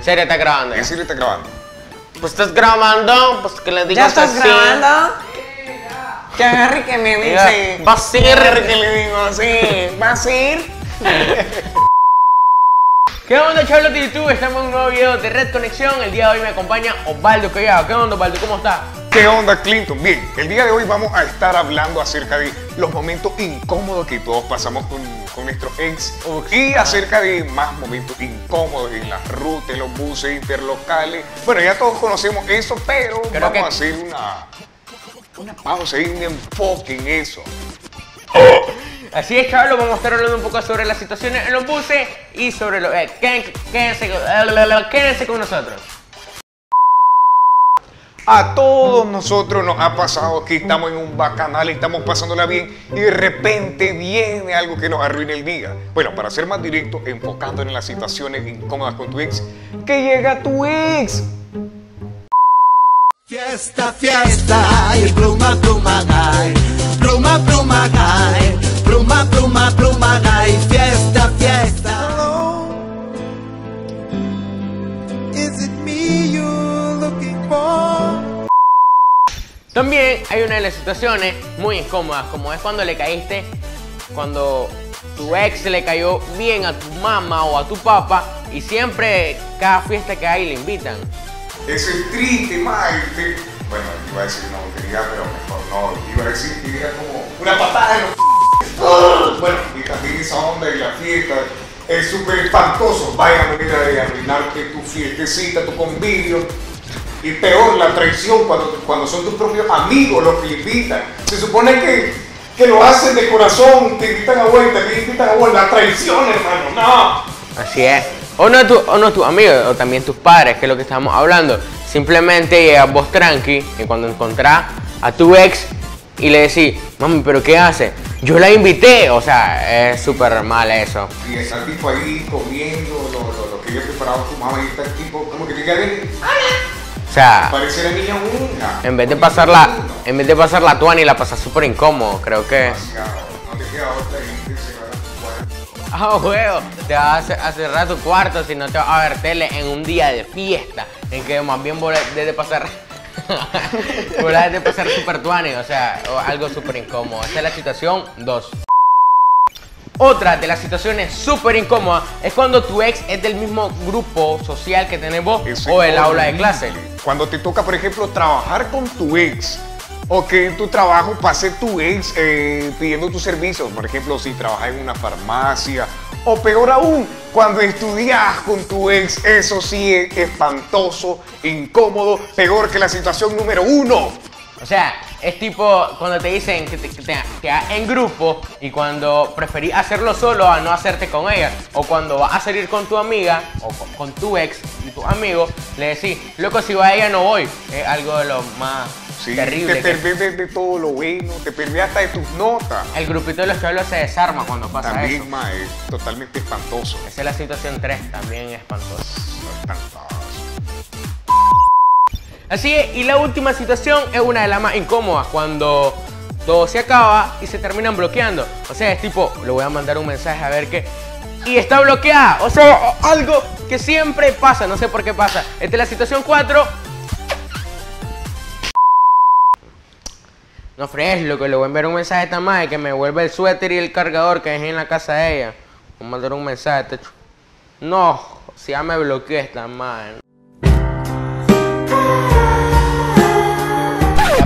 ¿En serio estás grabando? ¿En serio está grabando? Pues estás grabando, pues que le digas ¿Ya estás así. grabando? Que agarre que me dice. Vas a ir. Que le digo así. ¿Vas a ir? ¿Qué onda, Charlotte de YouTube? Estamos en un nuevo video de Red Conexión. El día de hoy me acompaña Osvaldo Collado. ¿Qué onda, Osvaldo? ¿Cómo estás? ¿Qué onda, Clinton? Bien, el día de hoy vamos a estar hablando acerca de los momentos incómodos que todos pasamos con, con nuestros ex y acerca de más momentos incómodos en las rutas, en los buses interlocales. Bueno, ya todos conocemos eso, pero Creo vamos que- a hacer una, una pausa y un enfoque en eso. Así es, Charlo, vamos a estar hablando un poco sobre las situaciones en los buses y sobre los... Eh, quédense, quédense, quédense con nosotros. A todos nosotros nos ha pasado que estamos en un bacanal, estamos pasándola bien y de repente viene algo que nos arruina el día. Bueno, para ser más directo, enfocando en las situaciones incómodas con tu ex, que llega tu ex. Fiesta, fiesta, y pluma, pluma, gay. Pluma, pluma, gay. Pluma, pluma, pluma, gay. Fiesta, fiesta. También hay una de las situaciones muy incómodas, como es cuando le caíste, cuando tu ex le cayó bien a tu mamá o a tu papá y siempre cada fiesta que hay le invitan. Eso es triste, Maite. Bueno, iba a decir una botería, pero mejor no. Iba a decir que era como una patada en los Bueno, y también esa onda de la fiesta es súper espantoso. Vaya manera de arruinarte tu fiestecita, tu convivio. Y peor, la traición cuando, cuando son tus propios amigos los que invitan. Se supone que, que lo hacen de corazón, te invitan a vuelta, te invitan a vuelta. La traición, hermano, no. Así es. O no, tu, o no tus amigos, o también tus padres, que es lo que estamos hablando. Simplemente llegas vos tranqui y cuando encontrás a tu ex y le decís, mami, ¿pero qué hace? Yo la invité. O sea, es súper mal eso. Y está el tipo ahí comiendo lo, lo, lo que preparado tu mamá y está el tipo como que te queda bien. O sea, Parece la niña una. en vez de pasarla, en vez de pasar la tuana y la pasas súper incómodo, creo que. No te queda otra a Ah, huevo, te vas a, cerrar tu cuarto si no te vas a ver tele en un día de fiesta, en que más bien vos de pasar, de pasar super tuani, o sea, o algo súper incómodo. Esta es la situación 2. Otra de las situaciones súper incómodas es cuando tu ex es del mismo grupo social que tenés vos Eso o el aula de clase. Cuando te toca, por ejemplo, trabajar con tu ex o que en tu trabajo pase tu ex eh, pidiendo tus servicios, por ejemplo, si trabajas en una farmacia o peor aún, cuando estudias con tu ex, eso sí es espantoso, incómodo, peor que la situación número uno. O sea, es tipo cuando te dicen que te, que te- que en grupo y cuando preferís hacerlo solo a no hacerte con ella. O cuando vas a salir con tu amiga o con, con tu ex y tus amigos, le decís, loco, si va a ella no voy. Es algo de lo más Sí, terrible. te que- perdés de, de todo lo bueno, te perdés hasta de tus notas. el grupito de los chavos se desarma cuando pasa También, eso. ma, es totalmente espantoso. Esa es la situación 3, también es espantosa. Espantoso. Así es, y la última situación es una de las más incómodas, cuando todo se acaba y se terminan bloqueando. O sea, es tipo, le voy a mandar un mensaje a ver qué. Y está bloqueada. O sea, algo que siempre pasa, no sé por qué pasa. Esta es la situación 4. No fregues, lo que le voy a enviar un mensaje a esta madre que me vuelve el suéter y el cargador que dejé en la casa de ella. Voy a mandar un mensaje. te chu- No, si ya me bloqueó esta madre.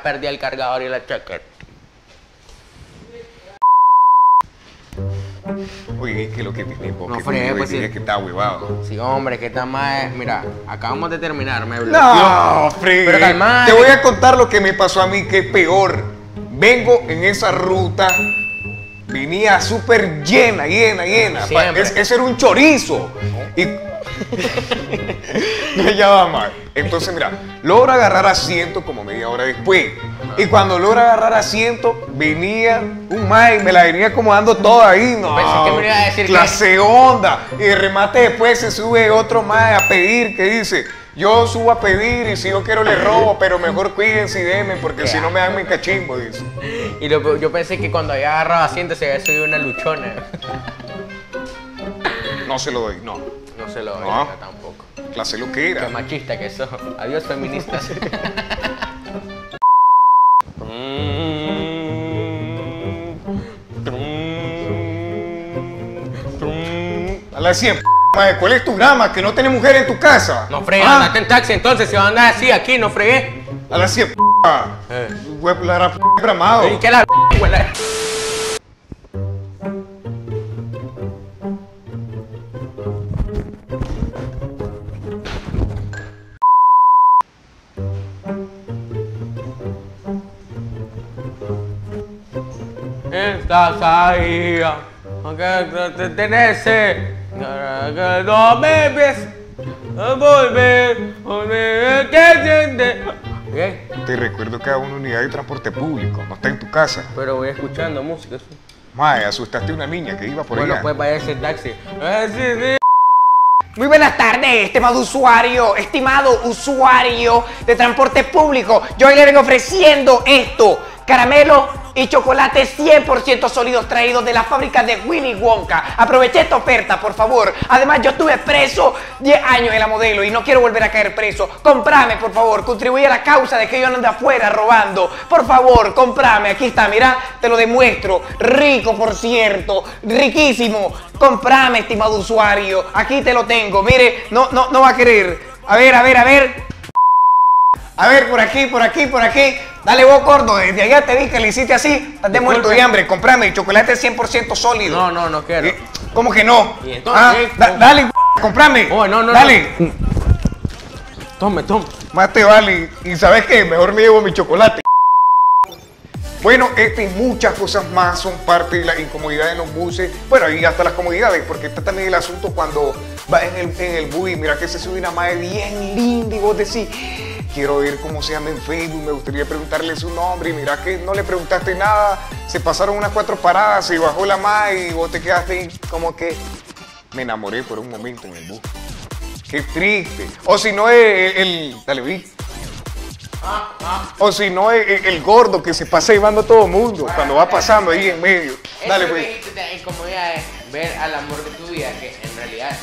Ya perdí el cargador y la chaqueta. Oye, ¿qué es lo que tiene? No Porque fregues, tú pues, sí. que está huevado. Sí, hombre, que esta madre. Mira, acabamos de terminar, me bloqueó. No, fregues. Pero calmate. Te voy a contar lo que me pasó a mí, que es peor. Vengo en esa ruta, venía súper llena, llena, llena. Siempre. Es- ese era un chorizo. Y... no, ya va mal. Entonces, mira, logro agarrar asiento como media hora después. Y cuando logro agarrar asiento, venía un y me la venía acomodando toda ahí. No, Pensé que me iba a decir que- clase onda. Y de remate después se sube otro mae a pedir que dice, yo subo a pedir y si yo quiero le robo, pero mejor cuídense y denme porque si no me dan mi cachimbo, dice. Y lo- yo pensé que cuando había agarrado asiento se había subido una luchona. No se lo doy, no. No se lo doy No. yo tampoco. clase lo que Qué era. machista que sos. Adiós, feministas. A las 100, mae, ¿cuál es tu drama? Que no tenés mujer en tu casa. No fregué, Ah, andate en taxi entonces, si vas a andar así aquí, no fregué. A las 100, Eh. La era bramado. ¿Y qué la? Estás ahí, aunque te tenés sed, que no me ves, volver, volver, que siente. ¿Qué? Te recuerdo que a una unidad de transporte público, no está en tu casa. Pero voy escuchando música. sí. Mae, asustaste a una niña que iba por Bueno, allá. pues vaya ese taxi. Eh, sí, sí. Muy buenas tardes, estimado usuario, estimado usuario de transporte público. Yo hoy le vengo ofreciendo esto, caramelo y chocolate 100% sólidos traídos de la fábrica de Willy Wonka. Aproveché esta oferta, por favor. Además, yo estuve preso 10 años en la modelo y no quiero volver a caer preso. Comprame, por favor, contribuye a la causa de que yo no ande afuera robando. Por favor, comprame. Aquí está, mira, te lo demuestro. Rico, por cierto, riquísimo. Comprame, estimado usuario. Aquí te lo tengo. Mire, no, no, no va a querer. A ver, a ver, a ver. A ver, por aquí, por aquí, por aquí. Dale vos, gordo. Desde allá te vi que le hiciste así. Estás de muerto de hambre. Comprame el chocolate 100% sólido. No, no, no quiero. Eh, ¿Cómo que no? ¿Y entonces Ah, qué? da- dale, comprame. Oh, no, no, Dale. Tome, tome. Más te vale. Y sabes qué, mejor me llevo mi chocolate. Bueno, este y muchas cosas más son parte de la incomodidad de los buses. Bueno, y hasta las comodidades, porque está también el asunto cuando va en el, en el bus y mira que se sube una madre bien linda y vos decís, quiero ver cómo se llama en Facebook, me gustaría preguntarle su nombre y mira que no le preguntaste nada, se pasaron unas cuatro paradas, se bajó la madre y vos te quedaste como que me enamoré por un momento en el bus. Qué triste. O si no el, el- dale, vi. O si no es el, el gordo que se pasa llevando a todo mundo cuando va pasando ahí en medio. Dale, pues. incomodidad es ver al amor de tu vida, que en realidad,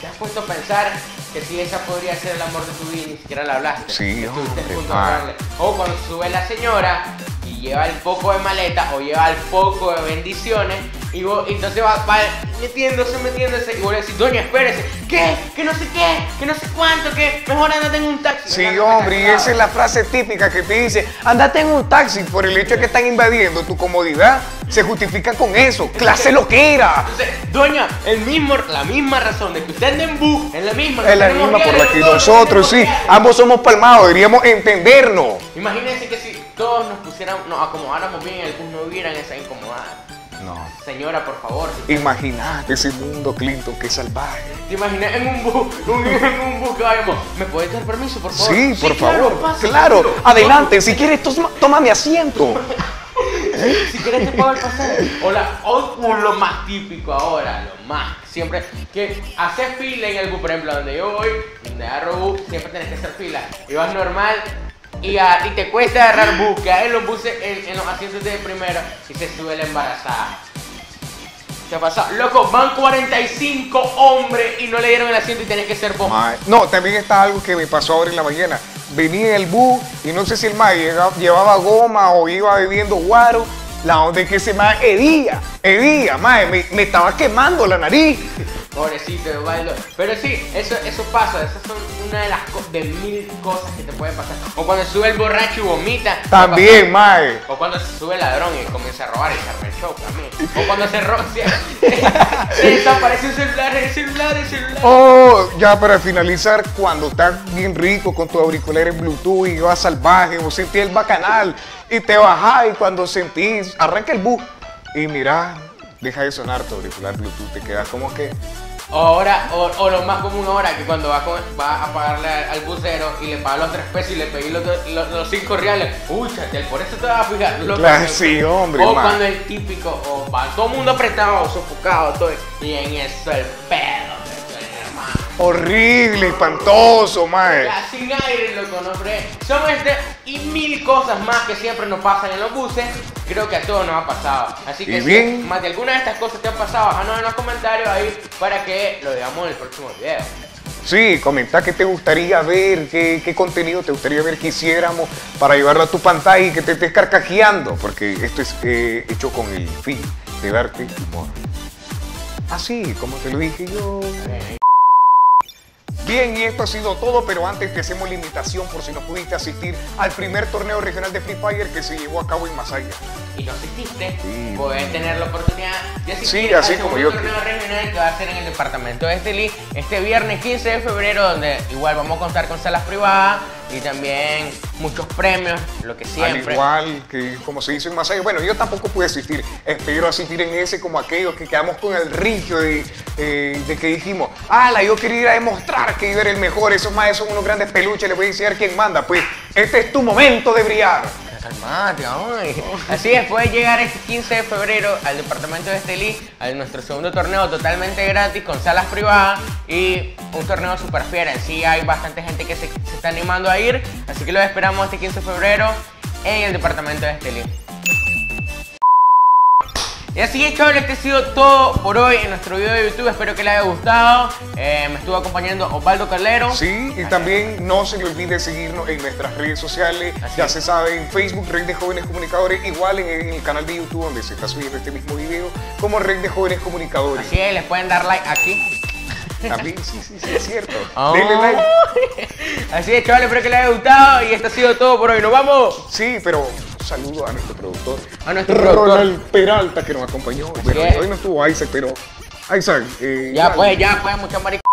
¿te has puesto a pensar que si esa podría ser el amor de tu vida y ni siquiera la hablaste? Sí, hombre. O cuando sube la señora y lleva el poco de maleta o lleva el poco de bendiciones y vos, entonces va, va metiéndose, metiéndose y vos le decís, doña, espérese, ¿qué? Que no sé qué, que no sé cuánto, que mejor andate en un taxi. Sí, hombre, y esa es la frase típica que te dice, andate en un taxi por el hecho de que están invadiendo tu comodidad. Se justifica con eso. Clase lo que era. Entonces, doña, el mismo, la misma razón de que usted ande en bus, es la misma. Es la misma por la que nosotros, sí, ambos somos palmados, deberíamos entendernos. Imagínense que si todos nos pusiéramos, nos acomodáramos bien en el bus, no hubieran esa incomodada. No. Señora, por favor. si- Imagínate ese mundo, Clinton, que salvaje. ¿Te imaginas en un bus, un- en un bus que vayamos? ¿Me puedes dar permiso, por favor? Sí, por favor. Claro, adelante. Si quieres, toma, toma mi asiento. Si quieres te pago el pasaje. O, la- o- o lo más típico ahora, lo más. Siempre que haces fila en el bus, por ejemplo, donde yo voy, donde agarro bus, siempre tienes que hacer fila. Y vas normal y, a- y te cuesta agarrar que en los buses, en, los asientos de primera y se sube la embarazada. ¿Qué pasa? Loco, van 45 hombres y no le dieron el asiento y tenés que ser vos. No, también está algo que me pasó ahora en la mañana. Venía en el bus y no sé si el llega- llevaba goma o iba bebiendo guaro. La onda que ese mae hedía, hedía, mae, me, me estaba quemando la nariz. Pobrecito, Osvaldo. Pero sí, eso, eso pasa. Esas son una de las de mil cosas que te pueden pasar. O cuando sube el borracho y vomita. También, ¿qué mae. pasa? O cuando se sube el ladrón y comienza a robar y se arma el show también. O cuando se roba. Se, se desaparece el celular, el celular, el celular. Oh, ya para finalizar, cuando estás bien rico con tu auricular en Bluetooth y vas salvaje, o sentís el bacanal y te bajás y cuando sentís, arranca el bus y mira, deja de sonar tu auricular Bluetooth, te quedas como que, O ahora, o, o lo más común ahora, que cuando va, con- va a pagarle al, busero y le paga los tres pesos y le pedí los, los, los cinco reales, uy, chatel, por eso te vas a fijar. loco. Claro, sí, hombre, O man. cuando el típico, o va todo el mundo apretado, sofocado, todo, y en eso el pedo, hermano. horrible, espantoso, mae. Ya sin aire, loco, no hombre. Son este y mil cosas más que siempre nos pasan en los buses. Creo que a todos nos ha pasado. Así que si más de alguna de estas cosas te han pasado, déjanos en los comentarios ahí para que lo veamos en el próximo video. Sí, comenta qué te gustaría ver, qué, qué contenido te gustaría ver que hiciéramos para llevarlo a tu pantalla y que te estés carcajeando, porque esto es eh, hecho con el fin de darte humor. Así, como te lo dije yo. Bien, y esto ha sido todo, pero antes te hacemos la invitación por si no pudiste asistir al primer torneo regional de Free Fire que se llevó a cabo en Masaya. Y no asististe, Sí. puedes tener la oportunidad de asistir Sí, así al como yo. torneo regional que va a ser en el departamento de Estelí este viernes 15 de febrero, donde igual vamos a contar con salas privadas y también muchos premios, lo que siempre. Al igual que como se hizo en Masaya. Bueno, yo tampoco pude asistir. Espero asistir en ese como aquellos que quedamos con el rillo de, eh, de que dijimos, ala, yo quería ir a demostrar que yo era el mejor. Esos más son unos grandes peluches, les voy a enseñar quién manda. Pues este es tu momento de brillar. Así es, puedes llegar este 15 de febrero al departamento de Estelí, a nuestro segundo torneo totalmente gratis con salas privadas y un torneo super fiera. En sí hay bastante gente que se, se está animando a ir, así que los esperamos este 15 de febrero en el departamento de Estelí. Y así es, chavales, este ha sido todo por hoy en nuestro video de YouTube. Espero que les haya gustado. Eh, me estuvo acompañando Osvaldo Calero. Sí, y también no se le olvide seguirnos en nuestras redes sociales. Así ya es. se sabe, en Facebook, Red de Jóvenes Comunicadores, igual en, en el canal de YouTube donde se está subiendo este mismo video, como Red de Jóvenes Comunicadores. Así es, les pueden dar like aquí. También, sí, sí, sí, es cierto. Oh. Denle like. Así es, chavales, espero que les haya gustado. Y esto ha sido todo por hoy. ¡Nos vamos! Sí, pero saludo a nuestro productor. A nuestro productor. Ronald Peralta, que nos acompañó. Es. hoy no estuvo Isaac, pero Isaac. eh, Ya dale. pues, ya pues, mucha marica.